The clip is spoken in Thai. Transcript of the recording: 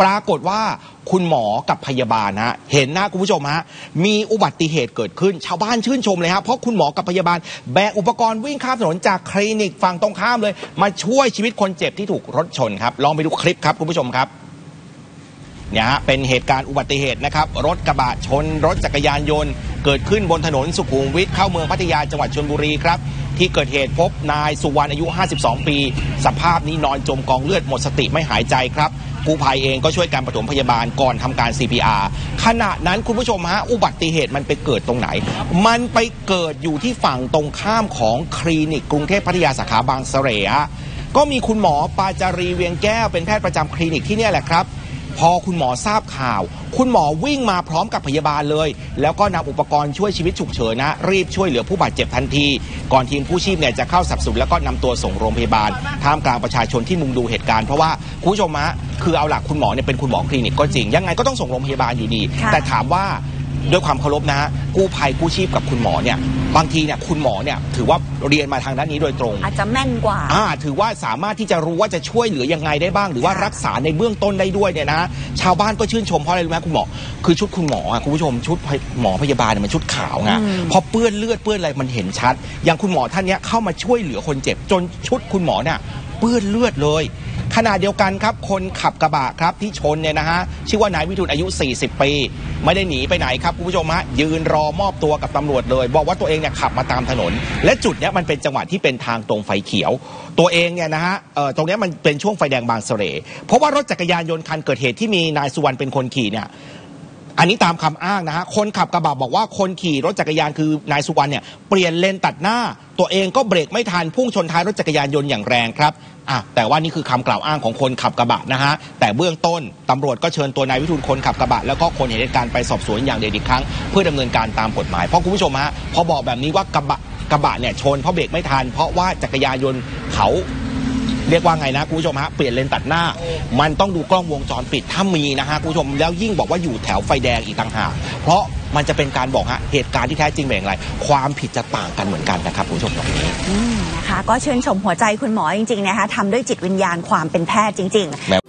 ปรากฏว่าคุณหมอกับพยาบาลฮะเห็นนะคุณผู้ชมฮะมีอุบัติเหตุเกิดขึ้น ชาวบ้านชื่นชมเลยฮะเพราะคุณหมอกับพยาบาล แบกอุปกรณ์วิ่งข้ามถนนจากคลินิกฝั่งตรงข้ามเลย มาช่วยชีวิตคนเจ็บที่ถูกรถชนครับ ลองไปดูคลิปครับคุณผู้ชมครับเนี่ยฮะเป็นเหตุการณ์อุบัติเหตุนะครับ รถกระบะชน รถจักรยานยนต์ เกิดขึ้นบนถนนสุขุมวิทเข้าเมืองพัทยาจังหวัดชลบุรีครับที่เกิดเหตุพบนายสุวรรณอายุ 52 ปี สภาพนี้นอนจมกองเลือดหมดสติไม่หายใจครับ กู้ภัยเองก็ช่วยการปฐมพยาบาลก่อนทำการ CPR ขณะนั้นคุณผู้ชมฮะอุบัติเหตุมันไปเกิดตรงไหน มันไปเกิดอยู่ที่ฝั่งตรงข้ามของคลินิกกรุงเทพพัทยาสาขาบางเสร่ฮะก็มีคุณหมอปาจารีเวียงแก้วเป็นแพทย์ประจำคลินิกที่นี่แหละครับ พอคุณหมอทราบข่าว คุณหมอวิ่งมาพร้อมกับพยาบาลเลย แล้วก็นำอุปกรณ์ช่วยชีวิตฉุกเฉินนะ รีบช่วยเหลือผู้บาดเจ็บทันที ก่อนทีมผู้ชีพเนี่ยจะเข้าสับสนแล้วก็นำตัวส่งโรงพยาบาล ท่ามกลางประชาชนที่มุงดูเหตุการณ์เพราะว่าคุณผู้ชมฮะคือเอาหลักคุณหมอเนี่ยเป็นคุณหมอคลินิกก็จริงยังไงก็ต้องส่งโรงพยาบาลอยู่ดีค่ะแต่ถามว่า ด้วยความเคารพนะฮะกู้ภัยกู้ชีพกับคุณหมอเนี่ยบางทีเนี่ยคุณหมอเนี่ยถือว่าเรียนมาทางด้านนี้โดยตรงอาจจะแม่นกว่าอ่า ถือว่าสามารถที่จะรู้ว่าจะช่วยเหลือยังไงได้บ้าง หรือว่ารักษาในเบื้องต้นได้ด้วยเนี่ยนะชาวบ้านก็ชื่นชมเพราะอะไรรู้ไหมคุณหมอคือชุดคุณหมออะคุณผู้ชมชุดหมอพยาบาลเนี่ยมันชุดขาวไงอืมพอเปื้อนเลือดเปื้อนอะไรมันเห็นชัด อย่างคุณหมอท่านเนี้ยเข้ามาช่วยเหลือคนเจ็บจนชุดคุณหมอเนี่ยเปื้อนเลือดเลย ขณะเดียวกันครับคนขับกระบะครับที่ชนเนี่ยนะฮะชื่อว่านายวิทูลอายุ 40 ปี ไม่ได้หนีไปไหนครับคุณผู้ชมฮะยืนรอมอบตัวกับตำรวจเลย บอกว่าตัวเองเนี่ยขับมาตามถนน และจุดเนี้ยมันเป็นจังหวะที่เป็นทางตรงไฟเขียว ตัวเองเนี่ยนะฮะเอ่อตรงเนี้ยมันเป็นช่วงไฟแดงบางเสร่เพราะว่ารถจักรยานยนต์คันเกิดเหตุที่มีนายสุวรรณเป็นคนขี่เนี่ย อันนี้ตามคำอ้างนะฮะคนขับกระบะบอกว่าคนขี่รถจักรยานคือนายสุวรรณเนี่ยเปลี่ยนเลนตัดหน้า ตัวเองก็เบรกไม่ทันพุ่งชนท้ายรถจักรยานยนต์อย่างแรงครับอะแต่ว่านี่คือคำกล่าวอ้างของคนขับกระบะนะฮะ แต่เบื้องต้นตำรวจก็เชิญตัวนายวิทูลคนขับกระบะ แล้วก็คนเห็นเหตุการณ์ไปสอบสวนอย่างเด็ดอีกครั้ง เพื่อดำเนินการตามกฎหมาย เพราะคุณผู้ชมฮะพอบอกแบบนี้ว่ากระบะกระบะเนี่ยชนเพราะเบรกไม่ทัน เพราะว่าจักรยานยนต์เขา เรียกว่าไงนะคุณผู้ชมฮะเปลี่ยนเลนตัดหน้า มันต้องดูกล้องวงจรปิดถ้ามีนะฮะคุณผู้ชมแล้วยิ่งบอกว่าอยู่แถวไฟแดงอีกต่างหากเพราะมันจะเป็นการบอกฮะเหตุการณ์ที่แท้จริงเป็นอย่างไร ความผิดจะต่างกันเหมือนกันนะครับคุณผู้ชมตรงนี้อืมนะคะก็ชื่นชมหัวใจคุณหมอจริงๆนะคะทำด้วยจิตวิญญาณความเป็นแพทย์จริง ๆ